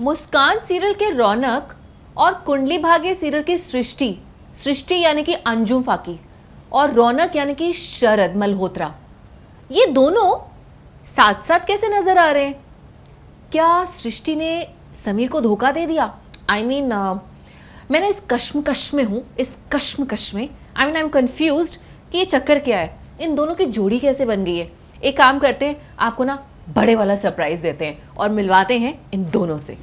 मुस्कान serial के रौनक और Kundali Bhagya serial की सृष्टि सृष्टि यानी कि अंजुम फाकी और रौनक यानी कि शरद मल्होत्रा। ये दोनों साथ साथ कैसे नज़र आ रहे हैं? क्या सृष्टि ने समीर को धोखा दे दिया? I I mean mean, uh, मैं ना इस कश्मकश में हूँ इस कश्मकश में। I mean I am confuse कि ये चक्कर क्या है? इन दोनों की जोड़ी कैसे बन गई है? एक काम करते हैं आपको ना बड़े वाला सरप्राइज़ देते हैं और मिलवाते हैं इन दोनों से।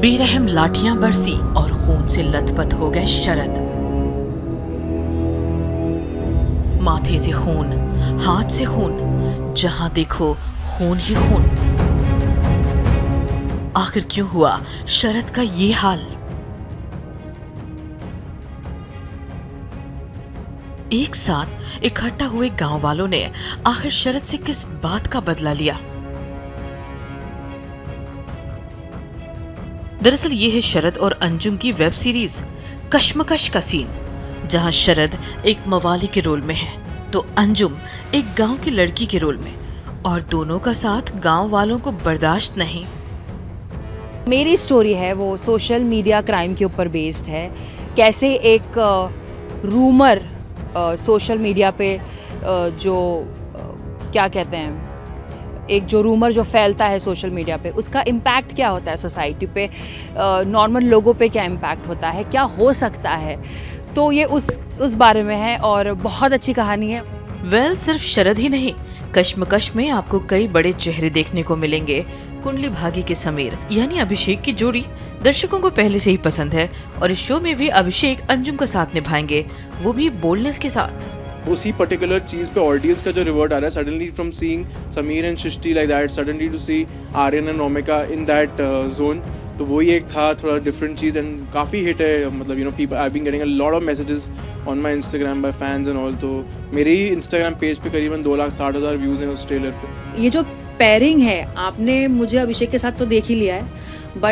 बेरहम लाठियाँ बरसी और खून से लथपथ हो गए शरद। माथे से खून, हाथ से खून जहाँ देखो खून ही खून। आखिर क्यों हुआ? शरद का ये हाल। एक साथ इकट्ठा हुए गाँव वालों ने आखिर शरद से किस बात का बदला लिया? दरअसल ये है शरद और अंजुम की वेब सीरीज़, कश्मकश का सीन, जहाँ शरद एक मवाली के रोल में है। तो अंजुम एक गाँव की लड़की के रोल में, और दोनों का साथ गाँव वालों को बर्दाश्त नहीं। मेरी स्टोरी है, वो सोशल मीडिया क्राइम के ऊपर बेस्ड है। कैसे एक रूमर सोशल मीडिया पे जो क्या कहते हैं, एक जो रूमर जो फैलता है सोशल मीडिया पे, उसका इम्पैक्ट क्या होता है सोसाइटी पे? नॉर्मल लोगों पे क्या इम्पैक्ट होता है? क्या हो सकता है? तो ये उस उस बारे में है और बहुत अच्छी कहानी है। वेल well, सिर्फ़ शरद ही नहीं कश्मकश में आपको कई बड़े चेहरे देखने को मिलेंगे। कुंडली भागी के समीर यानी अभिषेक की जोड़ी दर्शकों को पहले से ही पसंद है और इस शो में भी अभिषेक अंजुम का साथ निभाएँगे वो भी बोल्डनेस के साथ। उसी पर्टिकुलर चीज़ पे ऑडियंस का जो रिवर्ट आ रहा है suddenly from seeing Sameer and Srishti like that suddenly to see Aryan and Omeka in that zone तो वही एक था, थोड़ा डिफरेंट चीज़ एंड काफ़ी हिट है मतलब you know people I been getting a lot of messages on my Instagram by fans and all तो मेरे ही इंस्टाग्राम पेज पे करीबन दो लाख साठ हज़ार व्यूज़ हैं उस ट्रेलर पे। ये जो पेयरिंग है, आपने मुझे अभिषेक के साथ तो देख ही लिया है बट